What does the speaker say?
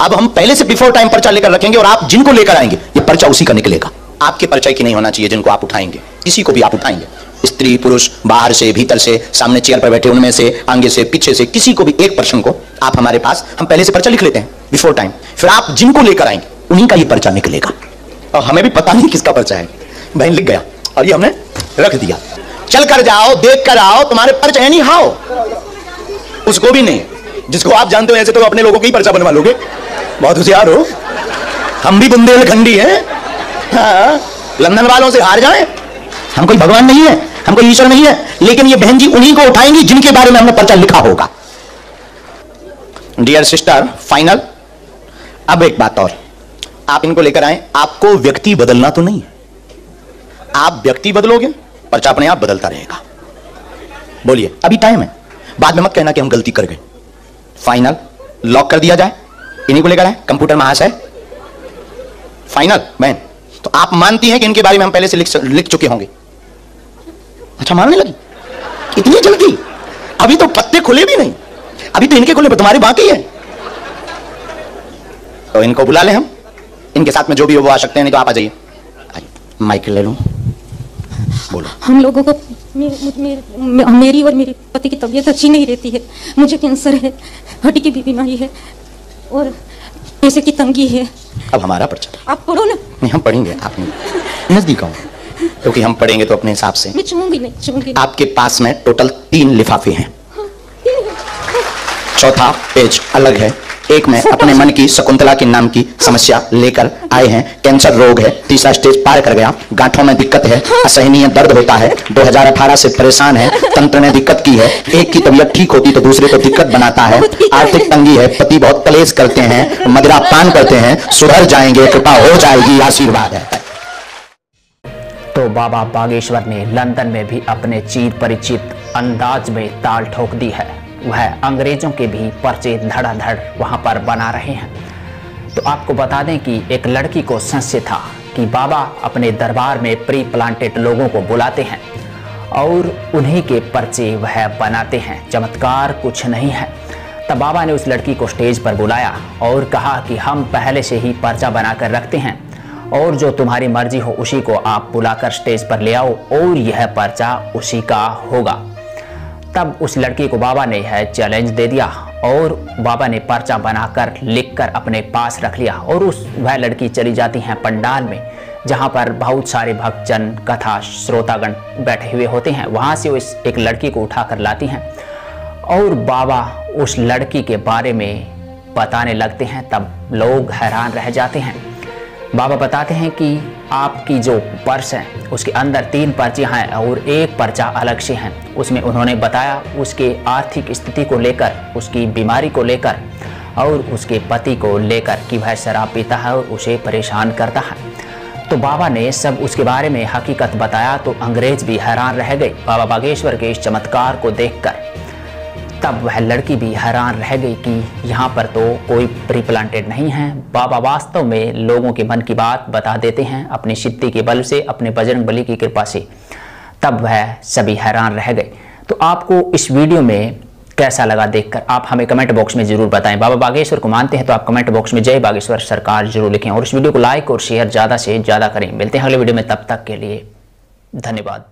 अब हम पहले से बिफोर टाइम पर्चा लेकर रखेंगे और आप जिनको लेकर आएँगे, ये पर्चा उसी का निकलेगा। आपके परिचय की नहीं होना चाहिए, जिनको आप उठाएँगे। किसी को भी आप उठाएँगे। स्त्री, पुरुष, बाहर से, भीतर से, सामने चेयर पर बैठे, उनमें से, आगे से, पीछे से, किसी को भी एक पर्सन को आप हमारे पास, हम पहले से पर्चा लिख लेते हैं बिफोर टाइम फिर आप जिनको लेकर आएँगे, उन्हीं का ये पर्चा निकलेगा। और हमें भी पता नहीं किसका पर्चा है। बहन लिख गया, और ये हमने रख दिया। चल कर जाओ, देख कर आओ, तुम्हारे पर्चा है नहीं हाओ उसको भी नहीं, जिसको आप जानते हो, ऐसे तो अपने लोगों का पर्चा बनवा लोगे। बहुत होशियार हो। हम भी बुंदेलखंडी हैं। हाँ, लंदन वालों से हार जाए। हम कोई भगवान नहीं है हम कोई ईश्वर नहीं है लेकिन ये बहन जी उन्हीं को उठाएँगी जिनके बारे में हमने पर्चा लिखा होगा। डियर सिस्टर फाइनल अब एक बात और। आप इनको लेकर आए। आपको व्यक्ति बदलना तो नहीं आप व्यक्ति बदलोगे पर्चा अपने आप बदलता रहेगा। बोलिए अभी टाइम है। बाद में मत कहना कि हम गलती कर गए। फाइनल लॉक कर दिया जाए। इन्हीं को लेकर आए कंप्यूटर महाशय फाइनल बहन तो आप मानती हैं कि इनके बारे में हम पहले से लिख लिख चुके होंगे। अच्छा मानने लगी? इतनी जल्दी? अभी तो पत्ते खुले भी नहीं। अभी तो इनके खुले पर तुम्हारे बाकी है। तो इनको बुला ले हम। इनके साथ में जो भी हो वो आ सकते हैं नहीं तो आप आ जाइए। माइक ले लूँ। बोलो। हम लोगों को मे, मे, मे, मेरी और मेरे पति की तबीयत अच्छी नहीं रहती है। मुझे कैंसर है हड्डी की भी बीमारी है। और पैसे की तंगी है। अब हमारा पर्चा। आप पढ़ो ना। नहीं हम पढ़ेंगे आप नहीं। नज़दीक आओ। क्योंकि हम पढ़ेंगे तो अपने हिसाब से। मैं चूँगी नहीं चूँगी आपके पास में टोटल तीन लिफाफे हैं। चौथा पेज अलग है। एक में अपने मन की शकुंतला के नाम की समस्या लेकर आए हैं। कैंसर रोग है। तीसरा स्टेज पार कर गया। गांठों में दिक्कत है। असहनीय दर्द होता है। 2018 से परेशान है। तंत्र ने दिक्कत की है। एक की तबीयत ठीक होती तो दूसरे को दिक्कत बनाता है। आर्थिक तंगी है। पति बहुत कलेश करते हैं। मदिरा पान करते हैं। सुधर जाएँगे। कृपा हो जाएगी। आशीर्वाद है। तो बाबा बागेश्वर ने लंदन में भी अपने चीर परिचित अंदाज में ताल ठोक दी है। वह अंग्रेज़ों के भी पर्चे धड़ाधड़ वहाँ पर बना रहे हैं। तो आपको बता दें कि एक लड़की को संशय था कि बाबा अपने दरबार में प्री प्लांटेड लोगों को बुलाते हैं और उन्हीं के पर्चे वह बनाते हैं। चमत्कार कुछ नहीं है। तब बाबा ने उस लड़की को स्टेज पर बुलाया और कहा कि हम पहले से ही पर्चा बनाकर रखते हैं और जो तुम्हारी मर्ज़ी हो उसी को आप बुलाकर स्टेज पर ले आओ और यह पर्चा उसी का होगा। तब उस लड़की को बाबा ने यह चैलेंज दे दिया और बाबा ने पर्चा बनाकर लिखकर अपने पास रख लिया और उस वह लड़की चली जाती हैं पंडाल में, जहाँ पर बहुत सारे भक्तजन, कथा श्रोतागण बैठे हुए होते हैं। वहाँ से वो इस एक लड़की को उठाकर लाती हैं और बाबा उस लड़की के बारे में बताने लगते हैं। तब लोग हैरान रह जाते हैं। बाबा बताते हैं कि आपकी जो पर्स है, उसके अंदर तीन पर्चियाँ हैं और एक पर्चा अलग से हैं। उसमें उन्होंने बताया उसके आर्थिक स्थिति को लेकर, उसकी बीमारी को लेकर और उसके पति को लेकर कि वह शराब पीता है और उसे परेशान करता है। तो बाबा ने सब उसके बारे में हकीकत बताया तो अंग्रेज़ भी हैरान रह गए। बाबा बागेश्वर के इस चमत्कार को देखकर तब वह लड़की भी हैरान रह गई कि यहाँ पर तो कोई प्री प्लांटेड नहीं है। बाबा वास्तव में लोगों के मन की बात बता देते हैं, अपनी सिद्धि के बल से, अपने बजरंग बली की कृपा से। तब वह सभी हैरान रह गए। तो आपको इस वीडियो में कैसा लगा देखकर, आप हमें कमेंट बॉक्स में ज़रूर बताएँ। बाबा बागेश्वर को मानते हैं तो आप कमेंट बॉक्स में जय बागेश्वर सरकार ज़रूर लिखें। और इस वीडियो को लाइक और शेयर ज़्यादा से ज़्यादा करें। मिलते हैं अगले वीडियो में, तब तक के लिए धन्यवाद।